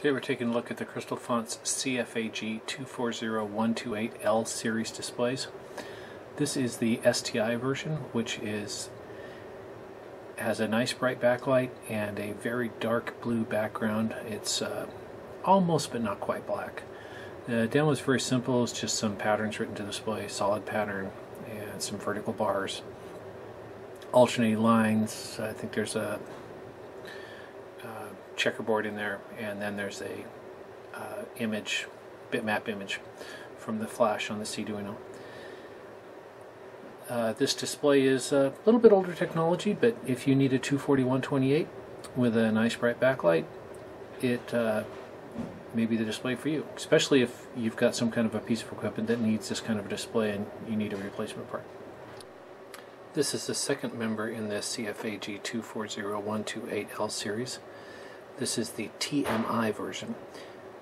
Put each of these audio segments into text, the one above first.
Today we're taking a look at the Crystalfontz CFAG 240128L series displays. This is the STI version, which is has a nice bright backlight and a very dark blue background. It's uh, almost but not quite black. The demo is very simple. It's just some patterns written to display, solid pattern, and some vertical bars. Alternating lines. I think there's a checkerboard in there, and then there's a uh, image, bitmap image from the flash on the Seeeduino. Uh, this display is a little bit older technology, but if you need a 24128 with a nice bright backlight, it uh, may be the display for you, especially if you've got some kind of a piece of equipment that needs this kind of a display and you need a replacement part. This is the second member in the CFAG 240128L series. This is the TMI version.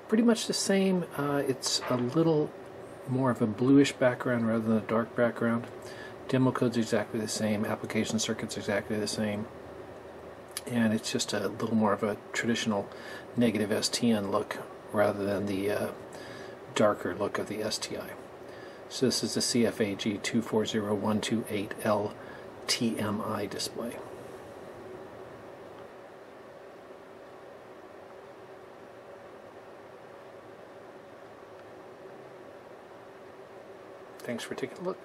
Pretty much the same. Uh, it's a little more of a bluish background rather than a dark background. Demo code's exactly the same. Application circuit's exactly the same. And it's just a little more of a traditional negative STN look rather than the uh, darker look of the STI. So this is the CFAG 240128L TMI display. Thanks for taking a look.